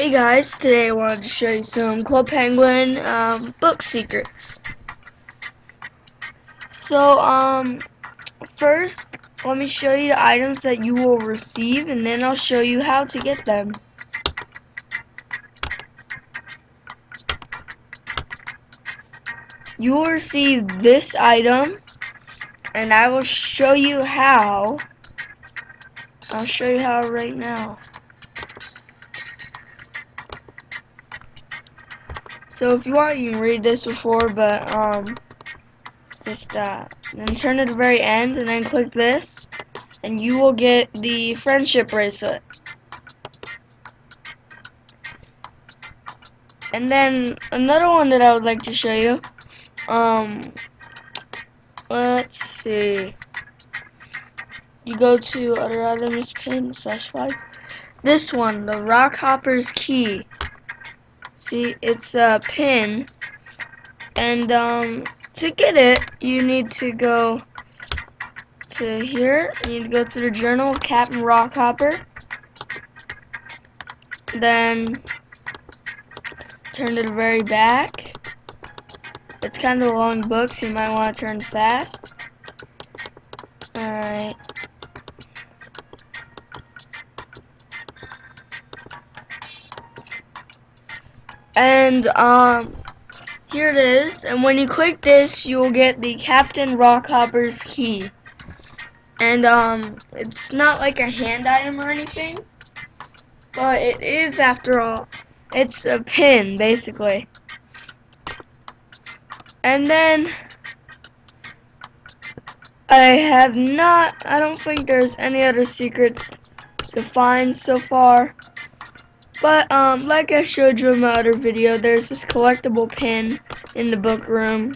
Hey guys, today I wanted to show you some Club Penguin um, book secrets. So, um, first, let me show you the items that you will receive, and then I'll show you how to get them. You will receive this item, and I will show you how. I'll show you how right now. So if you want, you can read this before, but um, just uh, then turn to the very end and then click this, and you will get the friendship bracelet. And then another one that I would like to show you. Um, let's see. You go to other items, pin slash files. This one, the Rockhopper's key. See, it's a pin, and um, to get it, you need to go to here. You need to go to the journal, Captain Rockhopper. Then turn to the very back. It's kind of a long book, so you might want to turn fast. Alright. And um, here it is. And when you click this, you will get the Captain Rockhopper's key. And um, it's not like a hand item or anything, but it is after all. It's a pin, basically. And then I have not, I don't think there's any other secrets to find so far. But, um, like I showed you in my other video, there's this collectible pin in the book room.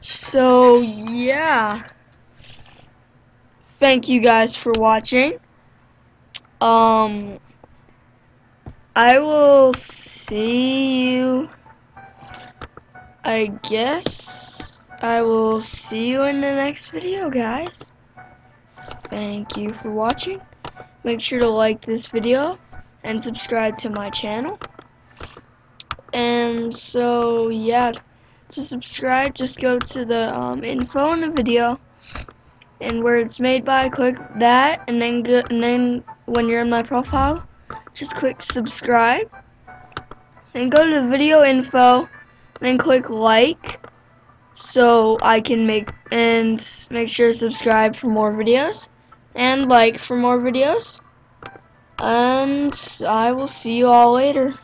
So, yeah. Thank you guys for watching. Um, I will see you, I guess, I will see you in the next video, guys. Thank you for watching. Make sure to like this video and subscribe to my channel. And so, yeah, to subscribe, just go to the um, info in the video, and where it's made by, click that, and then go, and then when you're in my profile, just click subscribe, and go to the video info, then click like, so I can make and make sure to subscribe for more videos, and like for more videos. And I will see you all later.